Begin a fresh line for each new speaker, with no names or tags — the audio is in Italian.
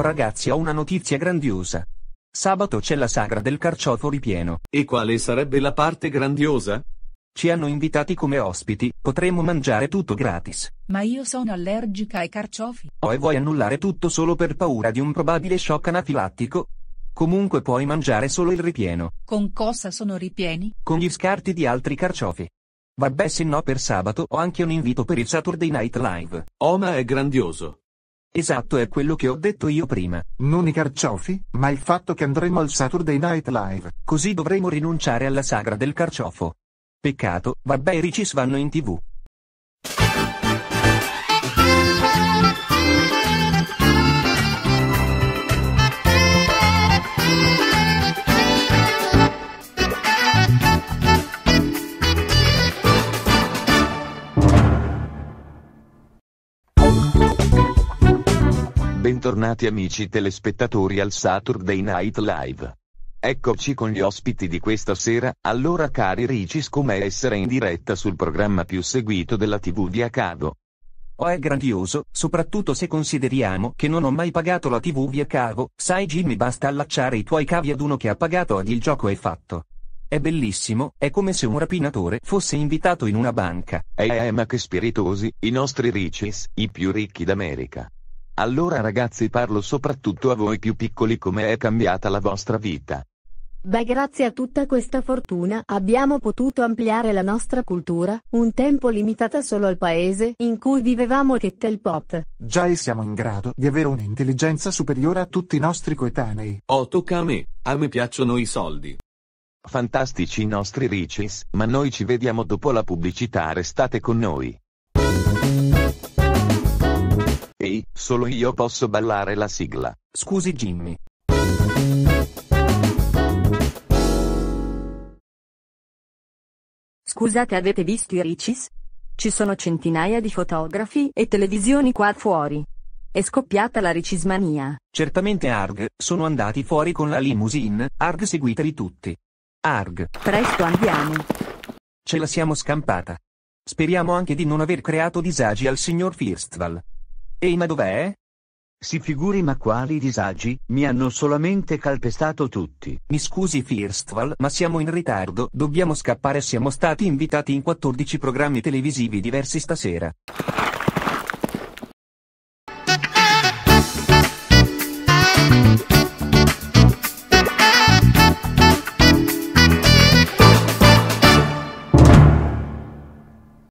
Oh ragazzi ho una notizia grandiosa. Sabato c'è la sagra del carciofo ripieno.
E quale sarebbe la parte grandiosa?
Ci hanno invitati come ospiti, potremo mangiare tutto gratis.
Ma io sono allergica ai carciofi.
Oh e vuoi annullare tutto solo per paura di un probabile shock anafilattico? Comunque puoi mangiare solo il ripieno,
Con cosa sono ripieni?
con gli scarti di altri carciofi. Vabbè se no per sabato ho anche un invito per il Saturday Night Live.
Oh ma è grandioso.
Esatto è quello che ho detto io prima.
Non i carciofi, ma il fatto che andremo al Saturday Night Live.
Così dovremo rinunciare alla sagra del carciofo. Peccato, vabbè i Ricis vanno in tv.
Bentornati amici telespettatori al Saturday Night Live. Eccoci con gli ospiti di questa sera, allora cari Ricis com'è essere in diretta sul programma più seguito della TV di a cavo.
Oh è grandioso, soprattutto se consideriamo che non ho mai pagato la tv via cavo, sai Jimmy basta allacciare i tuoi cavi ad uno che ha pagato ed il gioco è fatto. È bellissimo, è come se un rapinatore fosse invitato in una banca.
Eh eh ma che spiritosi, i nostri Ricis, i più ricchi d'America. Allora ragazzi parlo soprattutto a voi più piccoli come è cambiata la vostra vita.
Beh, grazie a tutta questa fortuna abbiamo potuto ampliare la nostra cultura, un tempo limitata solo al paese in cui vivevamo Kettelpot.
Già e siamo in grado di avere un'intelligenza superiore a tutti i nostri coetanei.
Oh tocca a me, a me piacciono i soldi.
Fantastici i nostri Ricis, ma noi ci vediamo dopo la pubblicità restate con noi. Ehi, solo io posso ballare la sigla.
Scusi Jimmy.
Scusate avete visto i Ricis? Ci sono centinaia di fotografi e televisioni qua fuori. È scoppiata la ricismania.
Certamente Arg, sono andati fuori con la limousine, Arg seguiteli tutti. Arg,
Presto andiamo.
ce la siamo scampata. Speriamo anche di non aver creato disagi al signor Firstval. Ehi ma dov'è?
Si figuri ma quali disagi, mi hanno solamente calpestato tutti.
Mi scusi Firstval, ma siamo in ritardo, dobbiamo scappare siamo stati invitati in 14 programmi televisivi diversi stasera.